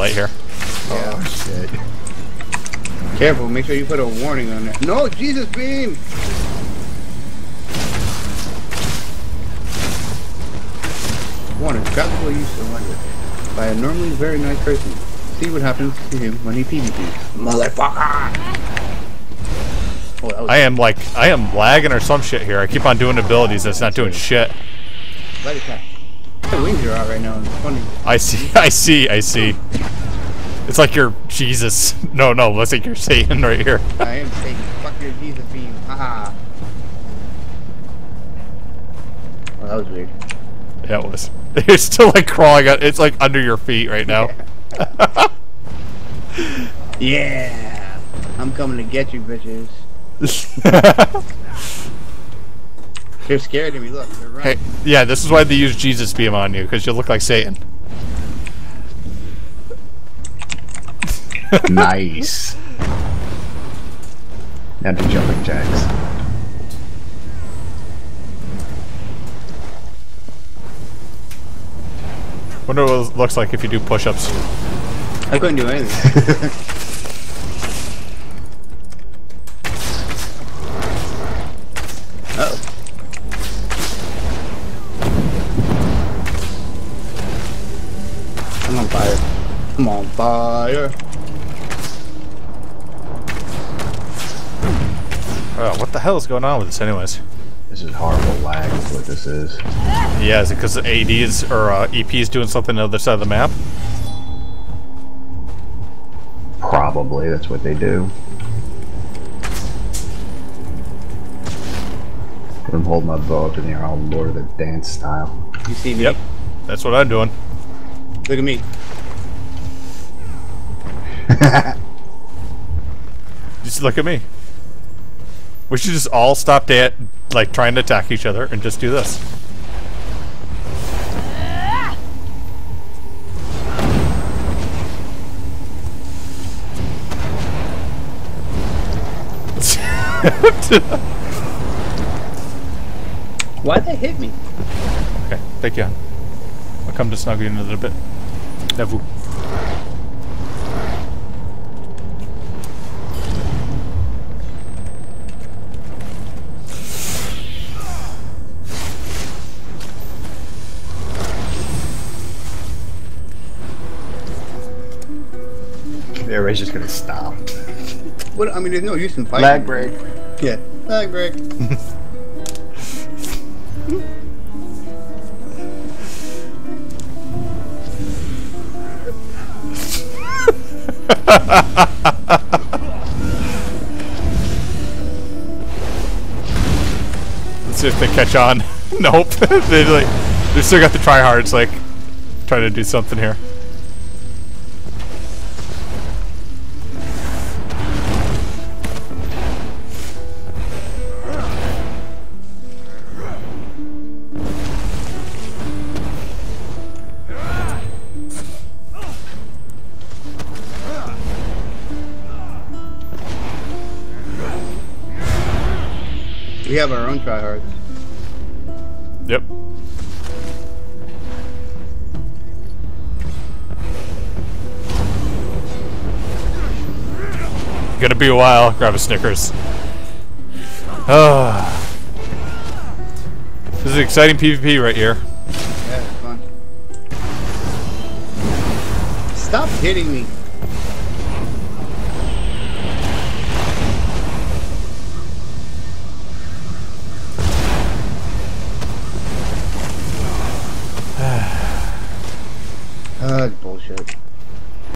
light here. Oh shit. Careful, make sure you put a warning on that. No, Jesus beam! Warning, graphical use of language by a normally very nice person. See what happens to him when he PvPs. Motherfucker! Oh, I am like, I am lagging or some shit here. I keep on doing abilities that's not doing shit. light attack. The wings are out right now. It's funny. I see, I see, I see. It's like you're Jesus. No, no, looks like you're Satan right here. I am Satan. fuck your Jesus beam. Haha. Oh, that was weird. Yeah, it was. You're still like crawling. On, it's like under your feet right now. Yeah! I'm coming to get you, bitches. They're scared of me. Look, they're running. hey, yeah, this is why they use Jesus beam on you because you look like Satan. nice. Now do jumping jacks. Wonder what it looks like if you do push-ups. I couldn't do anything. I'm on fire. I'm on fire. Oh, what the hell is going on with this, anyways? This is horrible lag is what this is. Yeah, is it because AD is or uh, EP is doing something on the other side of the map? Probably, that's what they do. I'm holding my bow up in the air, all Lord of the Dance style. You see me? Yep, that's what I'm doing. Look at me. Just look at me. We should just all stop da- like trying to attack each other and just do this. Why'd they hit me? okay, thank you. I'll come to snuggle you in a little bit. Nevu. Everybody's just gonna stop. What? I mean, there's no use in fighting. Lag break. Yeah. Lag break. Let's see if they catch on. nope. they like they still got the tryhards like trying to do something here. We have our own tryhards. Yep. Gonna be a while. Grab a Snickers. Ah. this is exciting PvP right here. Yeah, it's fun. Stop hitting me. Bullshit.